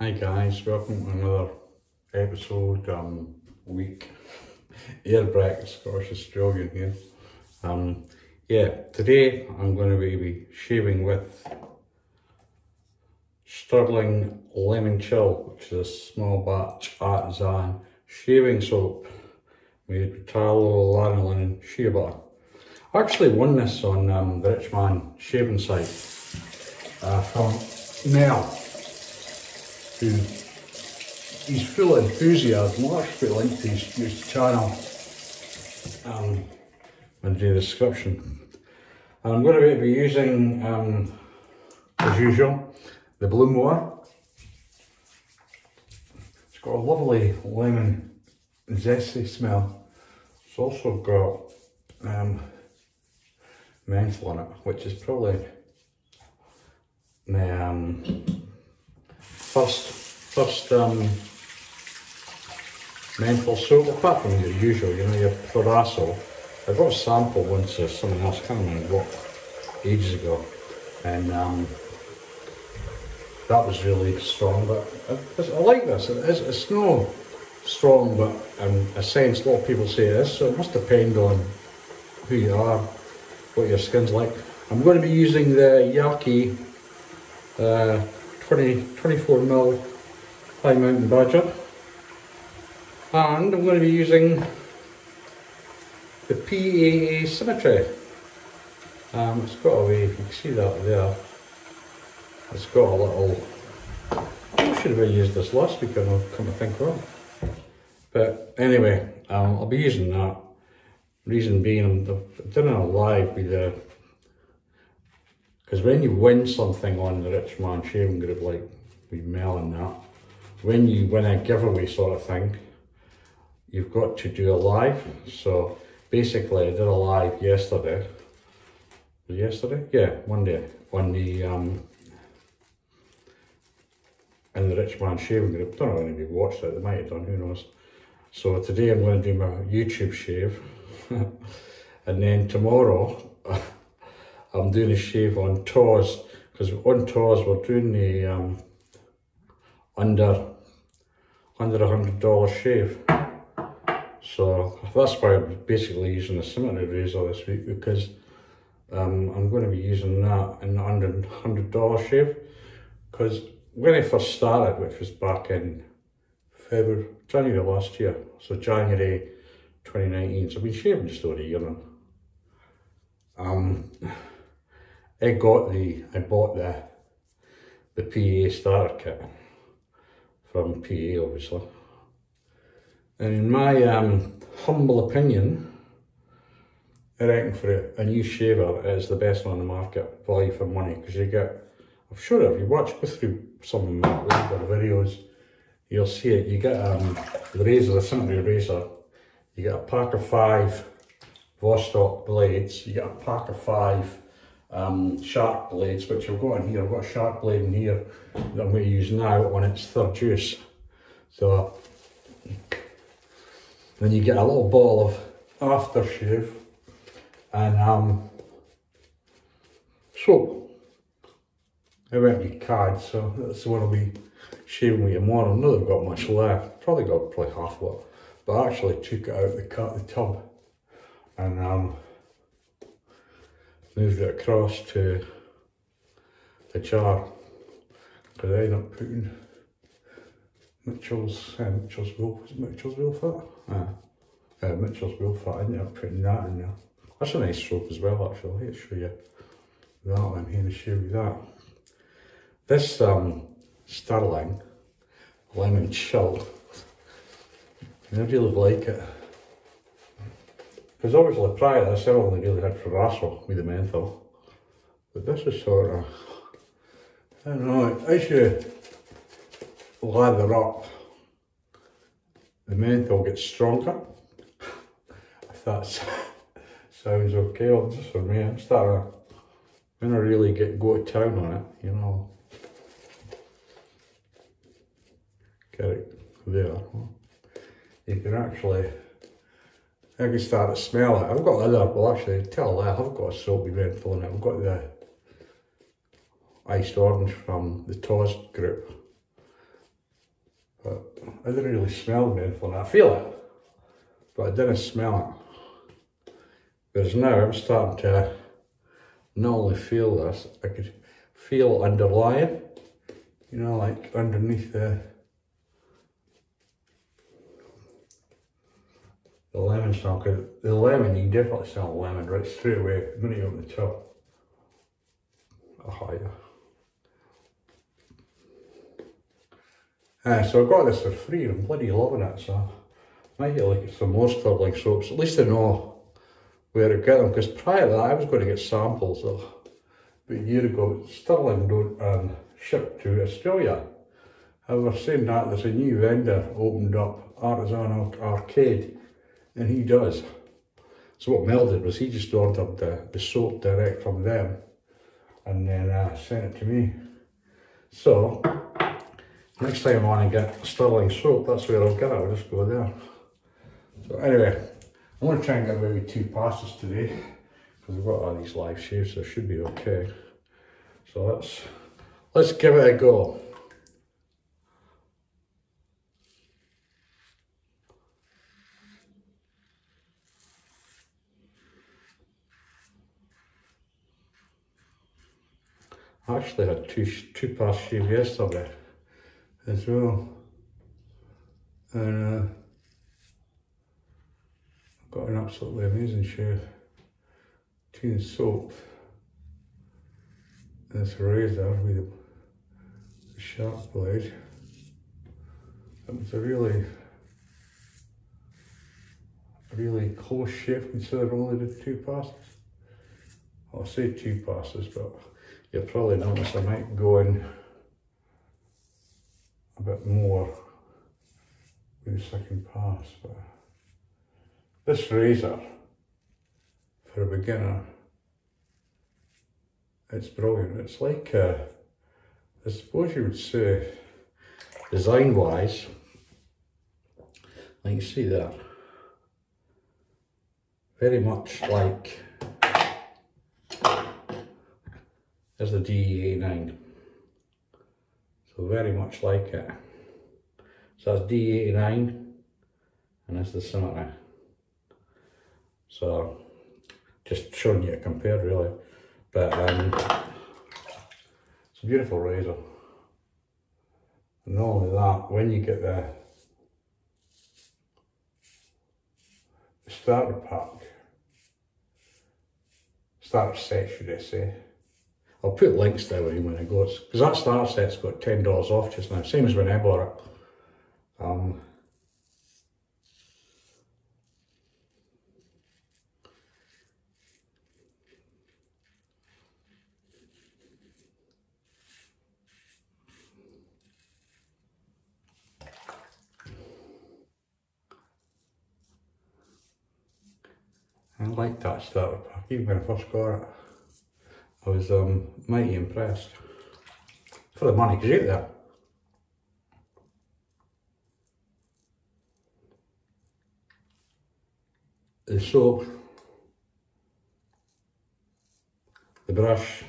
Hi guys, welcome to another episode, um, week. airdbreck, Scottish Australian here. Um, yeah, today I'm going to be shaving with Stirling Lemon Chill, which is a small batch artisan shaving soap made with tallow, lanolin and shea butter. I actually won this on um, the Rich Man shaving site uh, from Mel, he's full of enthusiasm. I'll actually put a link to his, his channel um, in the description. And I'm going to be using, um, as usual, the Bloom One. It's got a lovely lemon zesty smell. It's also got um, menthol in it, which is probably um, first first um, menthol soap, apart from your usual, you know, your Proraso. I got a sample once of someone else, can't remember what, ages ago, and um, that was really strong, but I, I like this, it is, it's no strong, but in a sense, a lot of people say it is, so it must depend on who you are, what your skin's like. I'm going to be using the Yaqi uh, 20, 24 mil High Mountain Badger. And I'm going to be using the PAA Symnetry. Um, it's got a way, you can see that there. It's got a little, I should have used this last week, I'll come to think of it. But anyway, um, I'll be using that. Reason being, I'm doing a live with the because when you win something on the Rich Man Shaving Group, like we Mel and that, when you win a giveaway sort of thing, you've got to do a live. So basically, I did a live yesterday. yesterday? Yeah, one day on the um, in the Rich Man Shaving Group. Don't know if anybody watched it. They might have done. Who knows? So today I'm going to do my YouTube shave, and then tomorrow. I'm doing a shave on tours because on tours we're doing the um, under under a hundred dollar shave. So that's why I'm basically using the Symnetry razor this week because um, I'm going to be using that in the under hundred dollar shave because when I first started, which was back in February, January last year, so January 2019, so I've been shaving just over a year now. Um, I got the, I bought the, the PA starter kit from PA obviously. And in my um, humble opinion, I reckon for a, a, new shaver is the best one on the market, value for money, because you get, I'm sure if you watch, go through some of my older videos, you'll see it, you get um, the razor, the Symnetry razor, you get a pack of five Vostok blades, you get a pack of five um, shark blades, which I've got in here. I've got a shark blade in here that I'm going to use now on its third use. So then you get a little ball of aftershave and um, soap. I went with CAD, so that's the one I'll be shaving with tomorrow. I know they've got much left. Probably got probably half what, but I actually took it out the cut the tub and um, moved it across to the jar because I ended up putting Mitchell's, uh, Mitchell's Wool, was Mitchell's Wool Fat? Ah, uh, Mitchell's Wool Fat, I ended up putting that in there. That's a nice soap as well actually, I'll show you that one here to show you that. This um, Stirling Lemon Chill, I really like it. Because obviously prior to this I only really had Proraso with the menthol. But this is sort of, I don't know, as you lather up, the menthol gets stronger. if that sounds okay, well, just for me, I'm starting I'm gonna really get go to town on it, you know. Get it there. You can actually I can start to smell it. I've got other, well actually, tell that, I've got a soapy menthol in it. I've got the iced orange from the Toz group. But I didn't really smell menthol. I feel it, but I didn't smell it. Because now I'm starting to not only feel this, I could feel underlying, you know, like underneath the the lemon smell. Cause the lemon, you can definitely smell lemon right straight away when you the top. Oh yeah. Uh, so I got this for free and I'm bloody loving it. So I might get like some more Stirling soaps. At least I know where to get them. Because prior to that, I was going to get samples of about a year ago. Stirling don't um, ship to Australia. However, saying that, there's a new vendor opened up, Artisan Arcade, and he does. So what Mel did was he just ordered the, the soap direct from them and then uh, sent it to me. So next time I want to get Stirling soap, that's where I'll get it. I'll just go there. So anyway, I'm going to try and get maybe two passes today because I've got all these live shaves, so it should be okay. So let's let's give it a go. I actually had two two shave yesterday as well. And uh, got an absolutely amazing shave. Between soap and this razor with the sharp blade. It was a really really close shave considering only the two passes. I'll say two passes, but you'll probably notice I might go in a bit more with the second pass. But this razor, for a beginner, it's brilliant. It's like, uh, I suppose you would say, design wise, like you see that, very much like is the DE89. So very much like it. So that's DE89 and that's the Symnetry. So just showing you a compare really. But um, it's a beautiful razor. And not only that, when you get the starter pack, starter set should I say, I'll put links down when it goes, because that starter set's got $10 off just now, same as when I bought it. Um, I like that pack, even when I first got it. I was um, mighty impressed. For the money, because you get that. The soap, the brush,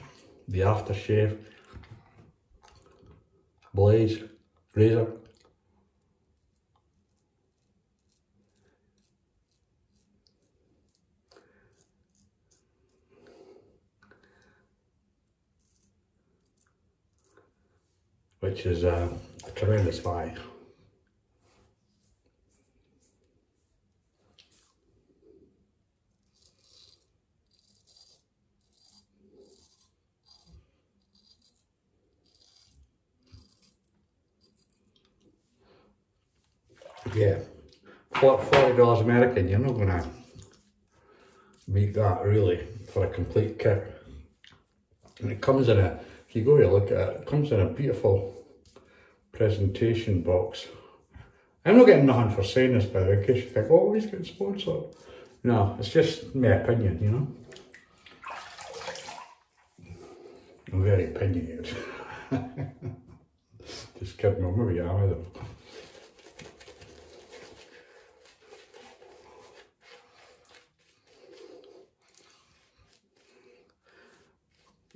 the aftershave, blades, razor, which is uh, a tremendous buy. Yeah, forty dollars American. You're not gonna beat that really for a complete kit. And it comes in a if you go to look at it, it comes in a beautiful presentation box. I'm not getting nothing for saying this by the way, in case you think, oh, he's getting sponsored. No, it's just my opinion, you know. I'm very opinionated. just kidding, well, maybe am.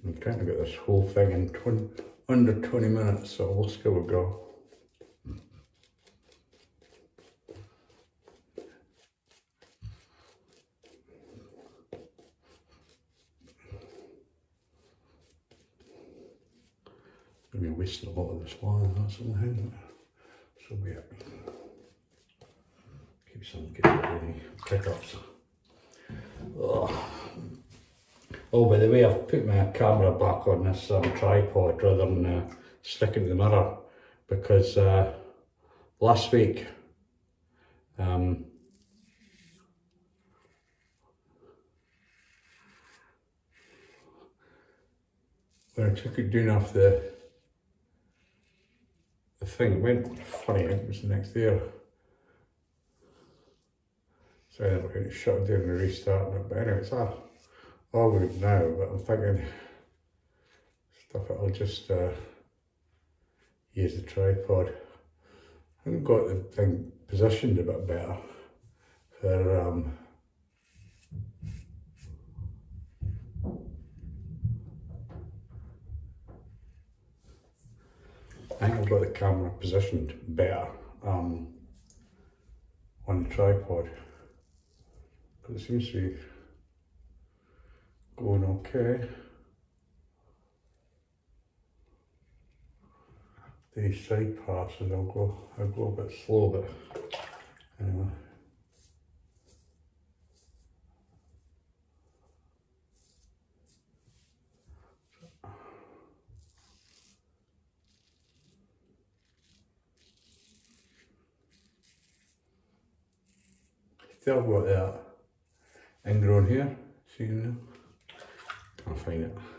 I'm trying to get this whole thing in 20, under 20 minutes, so let's give it a go. Maybe wasting a lot of this line, that's the thing. So we yeah. keep some good pickups. Oh, by the way, I've put my camera back on this um, tripod rather than uh, sticking to the mirror because uh, last week um, when I took it down off the the thing, it went funny, it was the next there. So I ended up shut down and restarting it. But anyway, it's all, all good now, but I'm thinking stuff I'll just uh, use the tripod. I haven't got the thing positioned a bit better for um, I think I've got the camera positioned better um, on the tripod. But it seems to be going okay. These side passes I'll go I'll go a bit slow but anyway. Still got that ingrown here, see you now? Can't find it.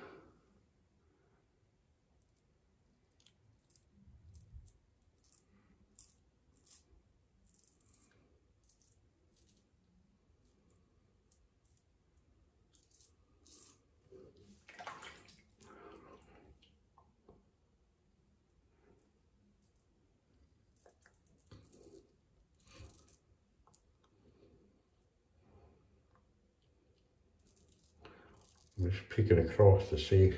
I'm just peeking across to see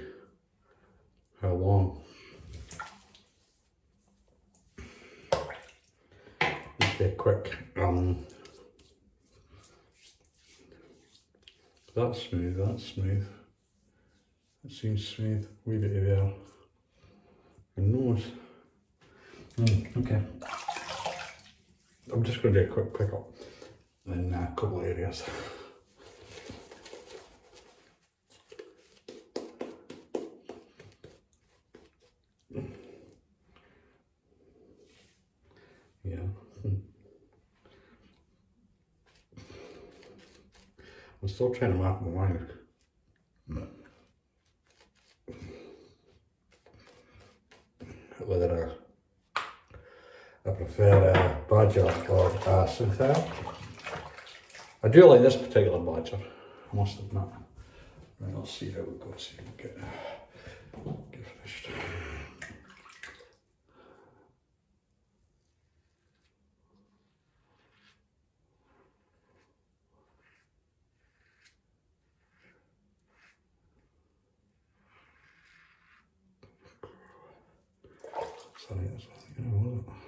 how long. A quick, um, that's smooth, that's smooth. That seems smooth, wee bit of there. And nose. Mm, okay. I'm just going to do a quick pick up in a couple of areas. Yeah. I'm still trying to map my mind. Whether I, prefer a badger or a Synthel. I do like this particular badger, I must admit. Right, let's see how we go, see if we get, get Sorry, that's what I think was.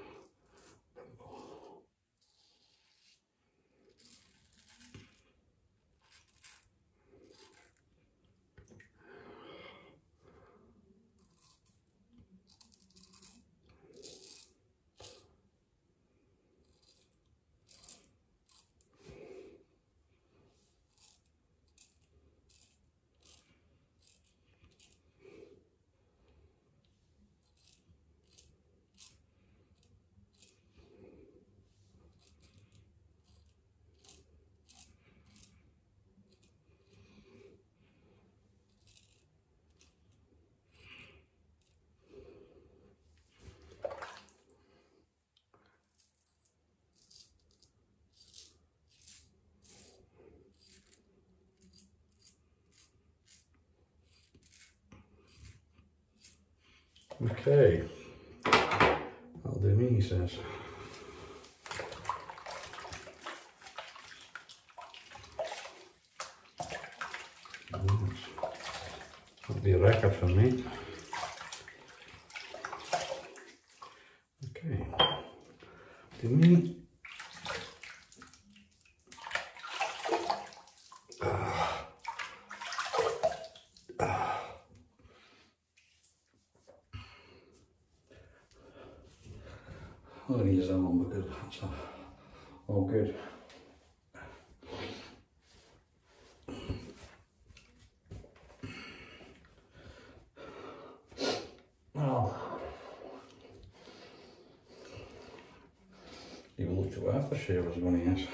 Okay. That'll do me, he says. That'll be a record for me. Okay. Do me. I'm going to use that one because that's all good. Oh. Even looked at what aftershave I was going to use.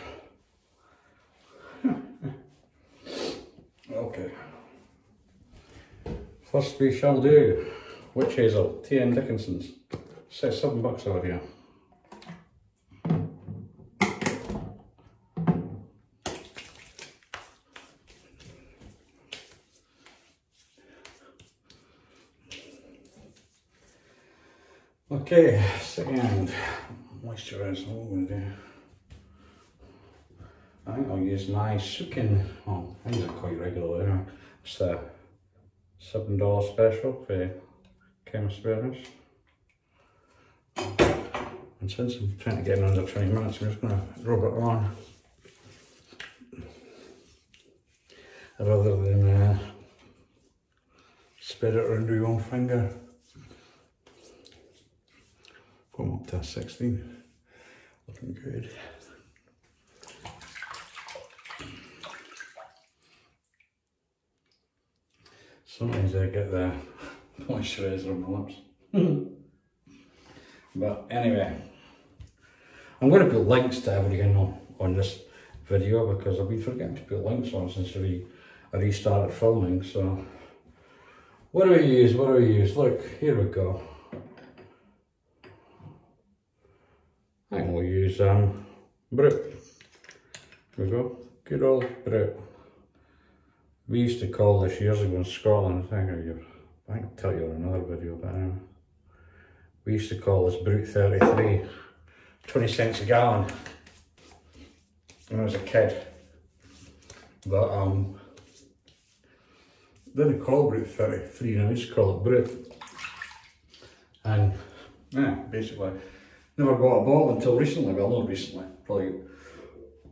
okay. First we shall do Witch Hazel, T.N. Dickinson's. Says seven bucks over here. Okay, second moisturizer, what we're gonna do. I think I'll use my Sukin, oh, these are quite regular. It's the $7 special for Chemist Warehouse. And since I'm trying to get in under 20 minutes, I'm just gonna rub it on. Rather than uh, spread it around your own finger. 'Em up to 16. Looking good. Sometimes I get the moisturiser on my lips. but anyway, I'm going to put links to everything on, on this video because I've been forgetting to put links on since we I restarted filming. So, what do we use? What do we use? Look, here we go. I think we'll use um, Brut. Here we go. Good old Brut. We used to call this years ago in Scotland, I think I, I can tell you in another video, but um, we used to call this Brut 33, 20 cents a gallon when I was a kid. But um, didn't call Brut 33, I used to call it Brut. And yeah, basically, never bought a ball until recently, well not recently, probably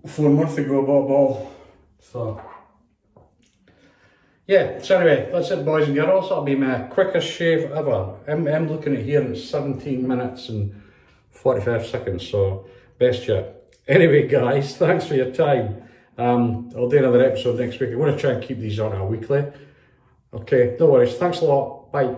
four months ago I bought a ball. So yeah, so anyway, that's it boys and girls. That'll be my quickest shave ever. I'm, I'm looking at here in 17 minutes and 45 seconds, so best yet. Anyway guys, thanks for your time. Um, I'll do another episode next week. I want to try and keep these on a weekly. Okay, no worries. Thanks a lot. Bye.